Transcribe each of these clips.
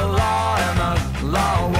the law and the law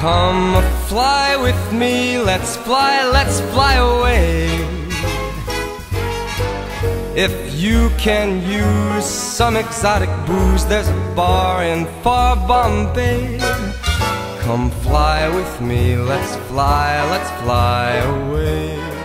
Come fly with me, let's fly, let's fly away. If you can use some exotic booze, there's a bar in far Bombay. Come fly with me, let's fly, let's fly away.